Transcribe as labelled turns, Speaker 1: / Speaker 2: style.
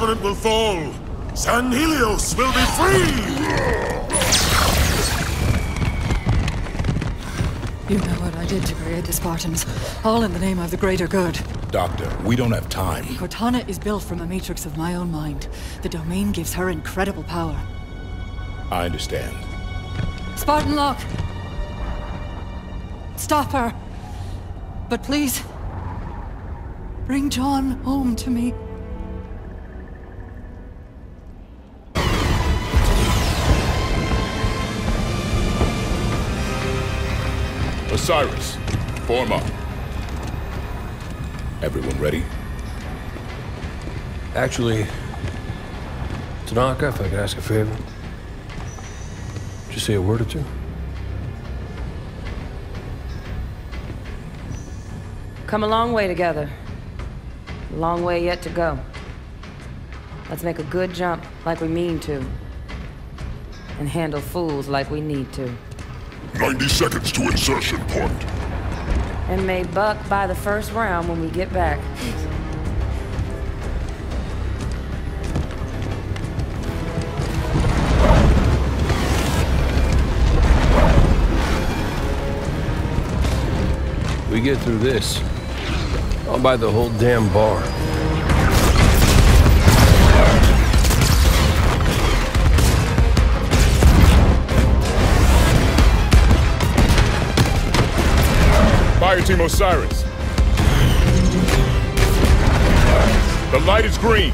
Speaker 1: Covenant will fall. Sanghelios will be free!
Speaker 2: You know what I did to create the Spartans, all in the name of the greater good.
Speaker 3: Doctor, we don't have time.
Speaker 2: Cortana is built from a matrix of my own mind. The domain gives her incredible power.
Speaker 3: I understand.
Speaker 2: Spartan Locke! Stop her! But please, bring John home to me.
Speaker 3: Osiris, form up. Everyone ready?
Speaker 4: Actually, Tanaka, if I could ask a favor. Just say a word or two.
Speaker 5: Come a long way together. A long way yet to go. Let's make a good jump like we mean to. And handle fools like we need to.
Speaker 1: 90 seconds to insertion point.
Speaker 5: And may Buck buy the first round when we get back.
Speaker 4: We get through this. I'll buy the whole damn bar.
Speaker 3: Fire Team Osiris. The light is green.